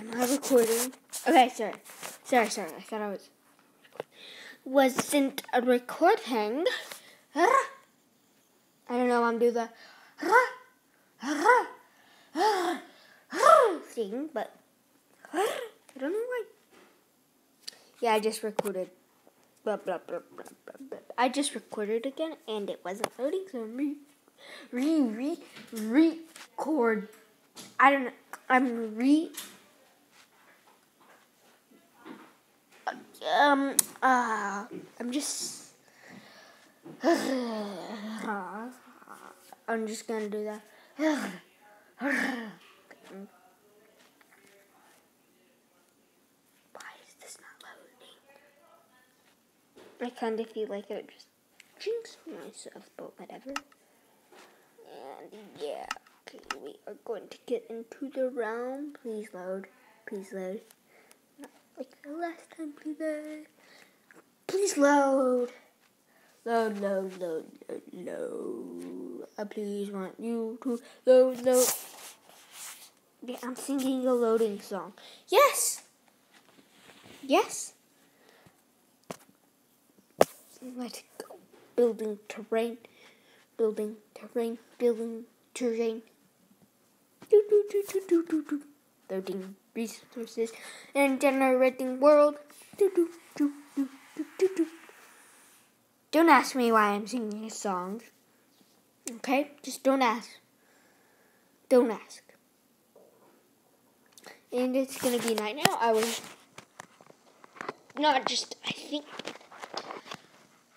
Am I recording? Okay, sorry. Sorry, sorry. I thought I was. Wasn't a recording. I don't know. Why I'm doing the thing, but I don't know why. Yeah, I just recorded. Blah, blah, blah, blah, blah, blah. I just recorded again, and it wasn't loading, so re, re, re, record. I don't know. I'm re. Um. Uh. I'm just. I'm just gonna do that. Why is this not loading? I kind of feel like I just jinxed myself, but whatever. And yeah, okay, we are going to get into the round. Please load. Please load. Like the last time, please load. Please load. Load, load, load, load, load. I please want you to load, load. Yeah, I'm singing a loading song. Yes! Yes! Let's go. Building terrain. Building terrain. Building terrain. Do, do, do, do, do, do, do. Loading resources and generating world. Do, do, do, do, do, do, do. Don't ask me why I'm singing a song. Okay? Just don't ask. Don't ask. And it's gonna be night now. I was not just, I think,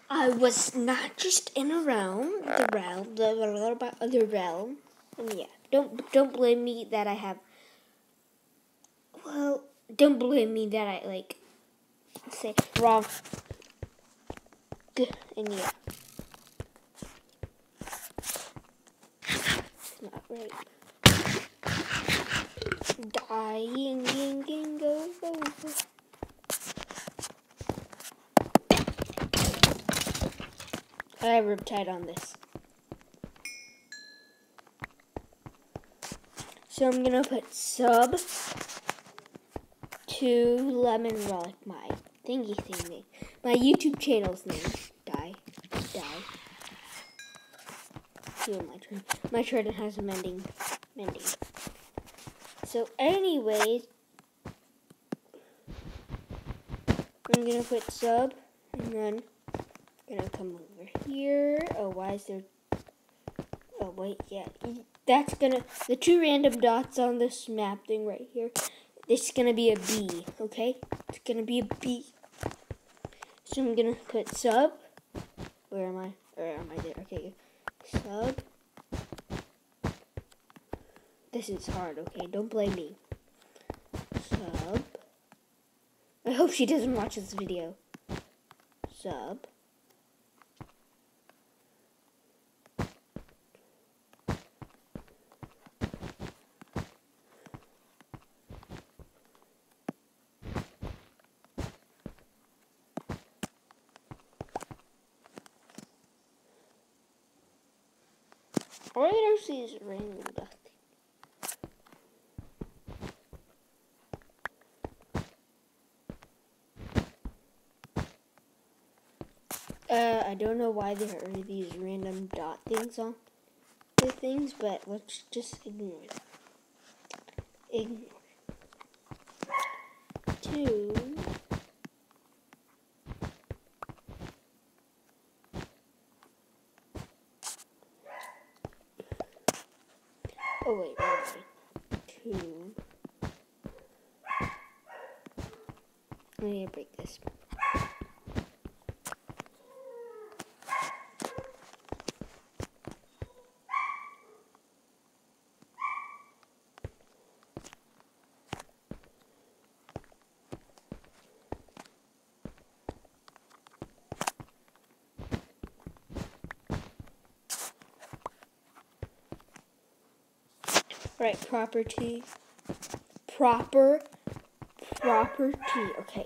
I was not just in a realm, the realm, the, the realm. And yeah, don't, don't blame me that I have, don't blame me that I, like, say wrong and yeah. It's not right. Dying, ging, ging, go, go, go. I have riptide on this. So I'm gonna put sub to lemon relic my thingy thingy. My YouTube channel's name. Die. Die. Heal my turn. My trident has mending. Mending. So anyways, I'm gonna put sub and then gonna come over here. Oh, why is there Oh wait, yeah. That's gonna the two random dots on this map thing right here. It's gonna be a B, okay? It's gonna be a B. So I'm gonna put sub. Where am I? Where am I there? Okay, sub. This is hard, okay? Don't blame me. Sub. I hope she doesn't watch this video. Sub. All I don't see is random dusting. Uh, I don't know why there are these random dot things on the things, but let's just ignore them. Ignore. Two. Oh wait, wait, wait. Two. I need to break this. right, property. Proper property. Okay.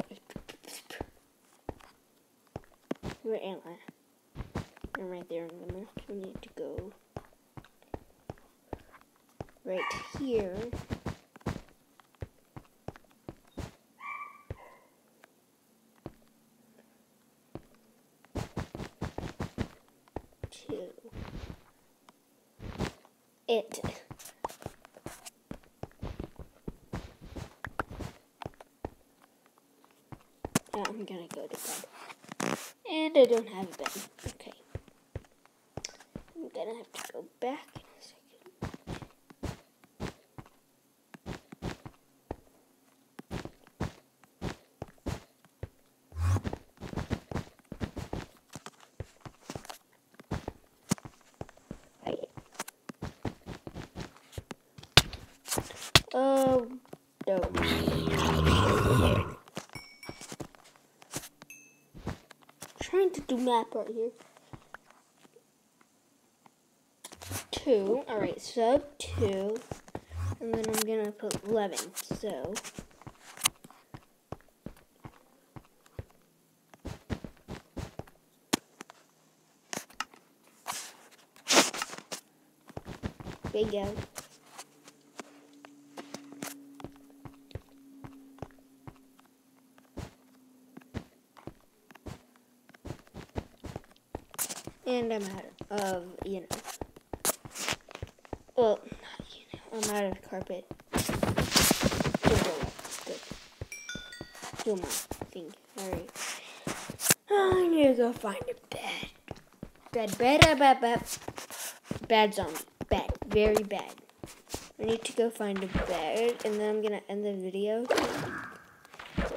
Where am I? I'm right there in the map. We need to go right here. Two. It. I'm gonna go to bed. And I don't have a bed. Okay. I'm gonna have to go back in a second. Oh, no. To do map right here. Two. Alright, sub two. And then I'm gonna put 11. So. Big And I'm out of, you know. Well, not, you know, I'm out of carpet. Good. Do my thing. Alright. I need to go find a bed. Bed, bed, bed, bed, bed. Bad zombie. Bad. Very bad. I need to go find a bed, and then I'm gonna end the video.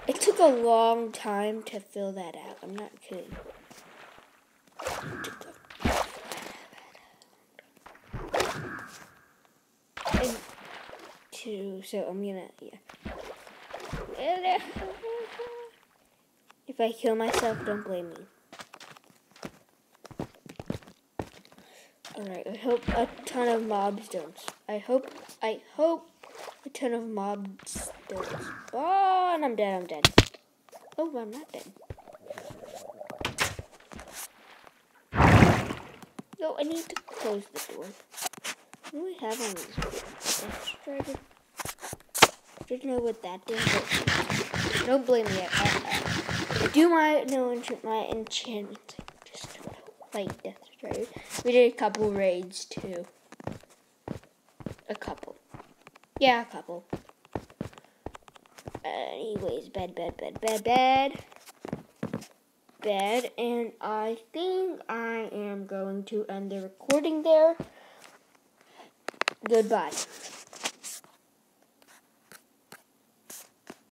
It took a long time to fill that out. I'm not kidding. And two, so I'm gonna, yeah. If I kill myself, don't blame me. Alright, I hope a ton of mobs don't. I hope, I hope a ton of mobs don't spawn. I'm dead, I'm dead. Oh, I'm not dead. No, I need to close the door. What do we have on these? Death Don't know what that did, don't blame me. I, I, do my no enchant my enchantment. Just like Depth Strider. We did a couple raids too. A couple. Yeah, a couple. Anyways, bed, bed, bed, bed, bed bed, and I think I am going to end the recording there. Goodbye.